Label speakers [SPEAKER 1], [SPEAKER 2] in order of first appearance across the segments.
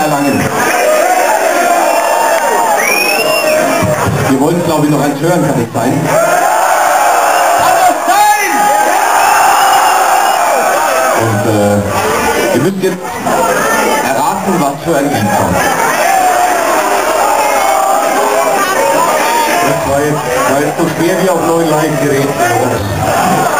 [SPEAKER 1] erlangen. Wir wollen glaube ich noch eins hören, kann es sein? Und äh, ihr müsst jetzt erraten, was für ein Lied kommt. Das war jetzt, war jetzt so schwer wie auf neuen Live-Geräten.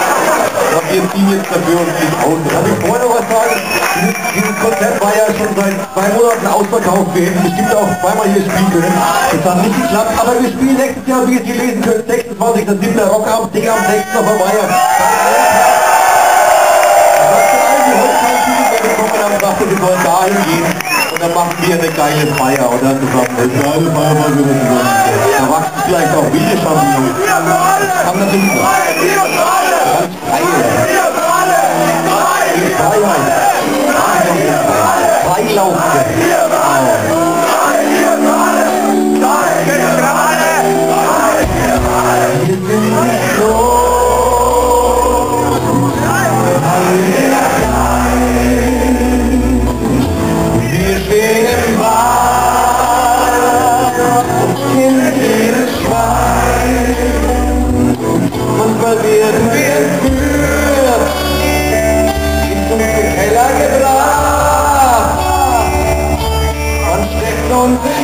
[SPEAKER 1] Wir ziehen jetzt dafür uns nicht aus. Darf ich vorher noch was sagen? Dieses, dieses Konzert war ja schon seit zwei Monaten ausverkauft. Wir hätten bestimmt auch zweimal hier spielen können. Das hat nicht geklappt, aber wir spielen nächstes Jahr, wie ihr hier lesen könnt, 26.07. Rockabend, Ding am 6. auf der Meier. wir wollen dahin gehen und dann machen wir eine geile Feier, oder? Zusammen. Eine geile Feier wollen wir zusammen. Da wachsen vielleicht auch wilde Champignons. Das kann natürlich. Freiheit. Freilaufen. Wir sind Wir stehen im Wald und kennen jedes Schwein. Manchmal werden wir home.